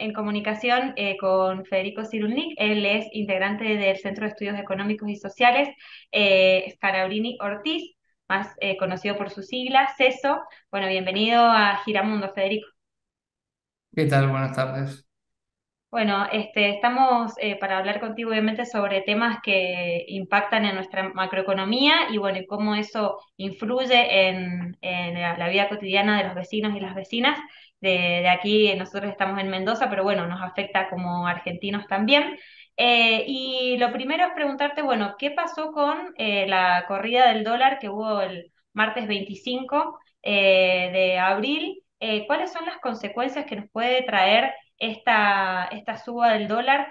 en comunicación eh, con Federico Cirulnik, él es integrante del Centro de Estudios Económicos y Sociales, eh, Scarabrini Ortiz, más eh, conocido por su sigla, CESO. Bueno, bienvenido a Giramundo, Federico. ¿Qué tal? Buenas tardes. Bueno, este, estamos eh, para hablar contigo obviamente sobre temas que impactan en nuestra macroeconomía y bueno, y cómo eso influye en, en la vida cotidiana de los vecinos y las vecinas. De, aquí nosotros estamos en Mendoza, pero bueno, nos afecta como argentinos también. Eh, y lo primero es preguntarte, bueno, ¿qué pasó con eh, la corrida del dólar que hubo el martes 25 eh, de abril? ¿cuáles son las consecuencias que nos puede traer? esta, esta suba del dólar,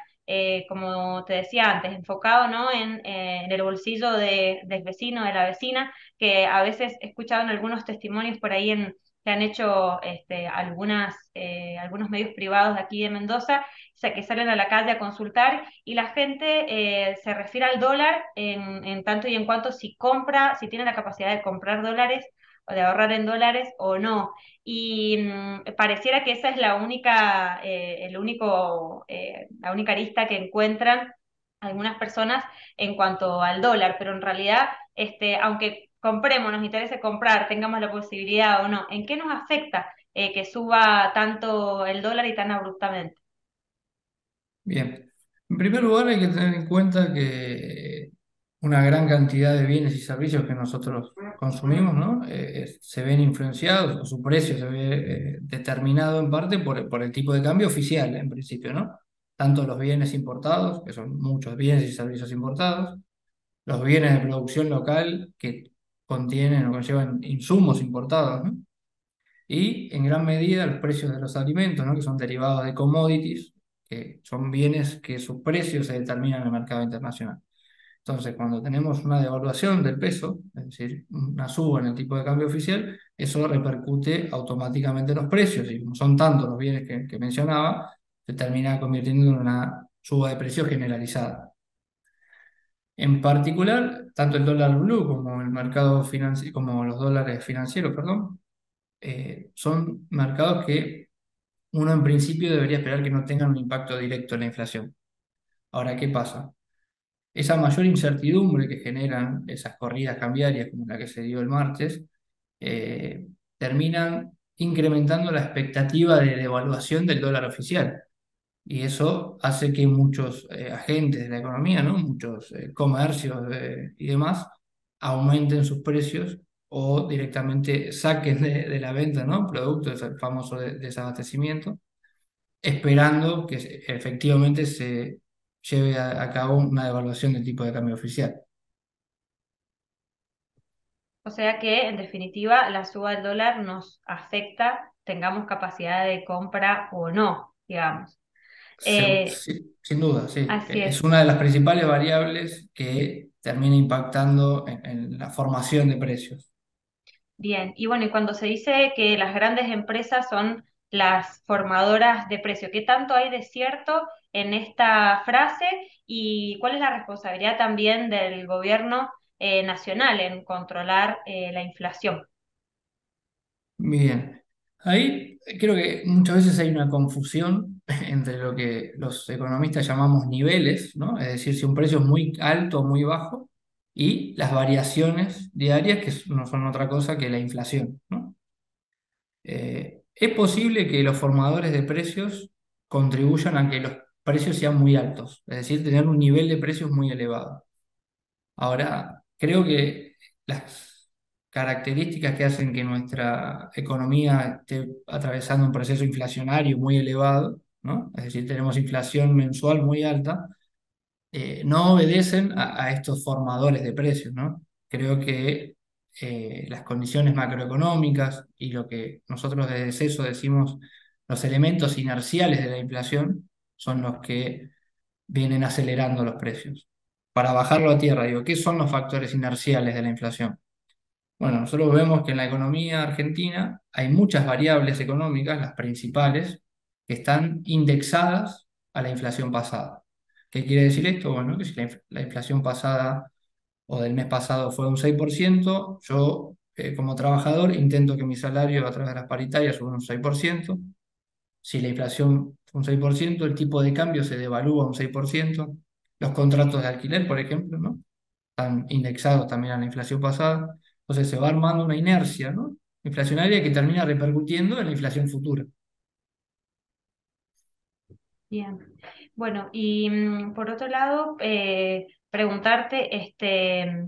como te decía antes, enfocado ¿no? en, en el bolsillo de- del vecino, de la vecina, que a veces he escuchado en algunos testimonios por ahí en, que han hecho este, algunas, eh, algunos medios privados de aquí de Mendoza, que salen a la calle a consultar y la gente eh, se refiere al dólar en, en tanto y en cuanto si compra, si tiene la capacidad de comprar dólares o de ahorrar en dólares o no. Y mm, pareciera que esa es la única, eh, el único, la única arista que encuentran algunas personas en cuanto al dólar, pero en realidad, este, aunque compremos, nos interese comprar, tengamos la posibilidad o no, ¿en qué nos afecta eh, que suba tanto el dólar y tan abruptamente? Bien. En primer lugar, hay que tener en cuenta que una gran cantidad de bienes y servicios que nosotros consumimos, ¿no? Eh, se ven influenciados, o su precio se ve eh, determinado en parte por el tipo de cambio oficial, en principio, ¿no? Tanto los bienes importados, que son muchos bienes y servicios importados, los bienes de producción local que contienen o conllevan insumos importados, ¿no? y en gran medida los precios de los alimentos, ¿no? que son derivados de commodities, que son bienes que sus precios se determinan en el mercado internacional. Entonces, cuando tenemos una devaluación del peso, es decir, una suba en el tipo de cambio oficial, eso repercute automáticamente en los precios, y como son tantos los bienes que, que mencionaba, se termina convirtiendo en una suba de precios generalizada. En particular, tanto el dólar blue como el mercado financiero, como los dólares financieros, perdón, eh, son mercados que uno en principio debería esperar que no tengan un impacto directo en la inflación. Ahora, ¿qué pasa? Esa mayor incertidumbre que generan esas corridas cambiarias como la que se dio el martes, eh, terminan incrementando la expectativa de devaluación del dólar oficial. Y eso hace que muchos eh, agentes de la economía, ¿no? Muchos eh, comercios eh, y demás, aumenten sus precios o directamente saquen de, la venta, ¿no? Productos, el famoso de- desabastecimiento, esperando que efectivamente se lleve a, a cabo una devaluación del tipo de cambio oficial. O sea que, en definitiva, la suba del dólar nos afecta, tengamos capacidad de compra o no, digamos. Eh, sí, sin duda, sí. así E- es. Es una de las principales variables que termina impactando en en la formación de precios. Bien, y bueno, y cuando se dice que las grandes empresas son las formadoras de precio, ¿qué tanto hay de cierto en esta frase y cuál es la responsabilidad también del gobierno eh, nacional en controlar eh, la inflación? Bien, ahí creo que muchas veces hay una confusión entre lo que los economistas llamamos niveles, ¿no? Es decir, si un precio es muy alto o muy bajo, y las variaciones diarias, que no son otra cosa que la inflación. Eh, es posible que los formadores de precios contribuyan a que los precios sean muy altos, es decir, tener un nivel de precios muy elevado. Ahora, creo que las características que hacen que nuestra economía esté atravesando un proceso inflacionario muy elevado. Es decir, tenemos inflación mensual muy alta, eh, no obedecen a, a estos formadores de precios, ¿no? Creo que eh, las condiciones macroeconómicas y lo que nosotros desde CESO decimos los elementos inerciales de la inflación son los que vienen acelerando los precios. Para bajarlo a tierra, digo, ¿qué son los factores inerciales de la inflación? Bueno, nosotros vemos que en la economía argentina hay muchas variables económicas, las principales, que están indexadas a la inflación pasada. ¿Qué quiere decir esto? Bueno, que si la, inf- la inflación pasada o del mes pasado fue un 6%, yo eh, como trabajador intento que mi salario a través de las paritarias suba un 6%. Si la inflación fue un 6%, el tipo de cambio se devalúa un 6%. Los contratos de alquiler, por ejemplo, ¿no? Están indexados también a la inflación pasada. Entonces se va armando una inercia, ¿no? inflacionaria que termina repercutiendo en la inflación futura. Bien. Bueno, y mm, por otro lado, eh, preguntarte, este,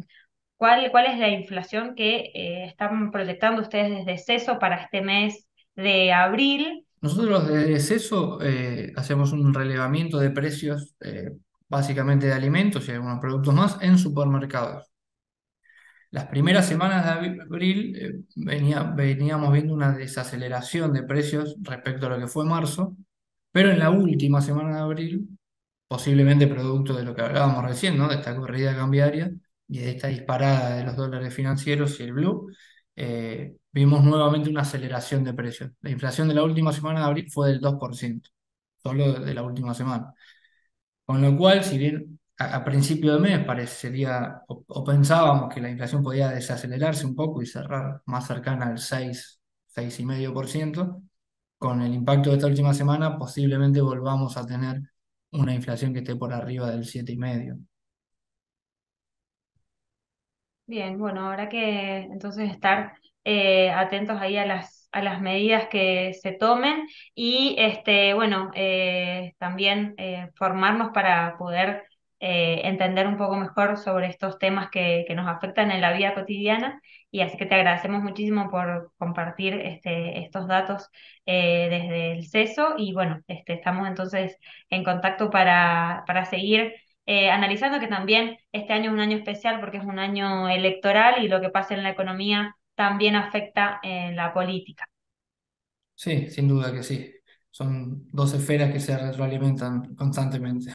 ¿cuál, cuál es la inflación que eh, están proyectando ustedes desde CESO para este mes de abril? Nosotros desde CESO eh, hacemos un relevamiento de precios, eh, básicamente de alimentos y algunos productos más, en supermercados. Las primeras semanas de abril eh, venía, veníamos viendo una desaceleración de precios respecto a lo que fue marzo, pero en la última semana de abril, posiblemente producto de lo que hablábamos recién, ¿no? de esta corrida cambiaria y de esta disparada de los dólares financieros y el blue, eh, vimos nuevamente una aceleración de precios. La inflación de la última semana de abril fue del 2%, solo de la última semana. Con lo cual, si bien a, principio de mes parecería o, pensábamos que la inflación podía desacelerarse un poco y cerrar más cercana al 6, 6,5%, con el impacto de esta última semana posiblemente volvamos a tener una inflación que esté por arriba del 7,5%. Bien, bueno, habrá que entonces estar eh, atentos ahí a las, a las medidas que se tomen y este, bueno, eh, también eh, formarnos para poder entender un poco mejor sobre estos temas que, que, nos afectan en la vida cotidiana. Y así que te agradecemos muchísimo por compartir este, estos datos desde el CESO y bueno, este, estamos entonces en contacto para, para seguir eh, analizando que también este año es un año especial porque es un año electoral y lo que pasa en la economía también afecta en la política. Sí, sin duda que sí. Son dos esferas que se retroalimentan constantemente.